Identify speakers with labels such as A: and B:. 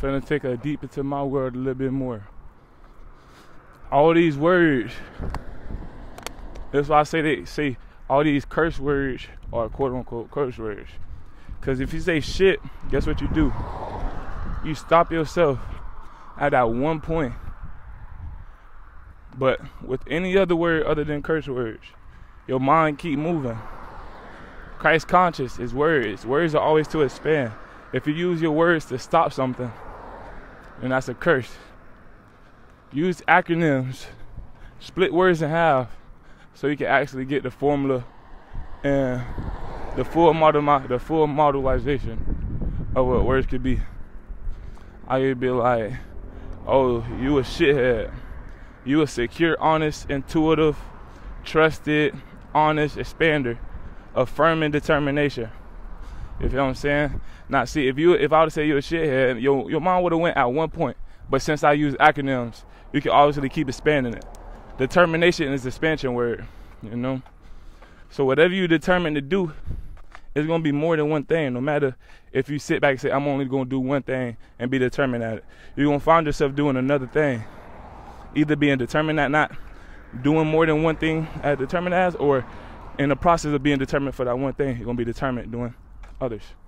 A: Finna take a deep into my world a little bit more. All these words. That's why I say they say all these curse words are quote unquote curse words. Cause if you say shit, guess what you do? You stop yourself at that one point. But with any other word other than curse words, your mind keep moving. Christ conscious is words. Words are always to expand. If you use your words to stop something, then that's a curse. Use acronyms. Split words in half so you can actually get the formula and the full model the full modelization of what words could be. I could be like, oh, you a shithead. You a secure, honest, intuitive, trusted, honest expander, affirming determination. You feel what I'm saying? Now, see, if you if I would say you're a shithead, your your mind would have went at one point, but since I use acronyms, you can obviously keep expanding it. Determination is expansion word, you know. So whatever you determine to do, it's gonna be more than one thing. No matter if you sit back and say, "I'm only gonna do one thing" and be determined at it, you're gonna find yourself doing another thing. Either being determined at not doing more than one thing at determined as, or in the process of being determined for that one thing, you're gonna be determined doing Adeus.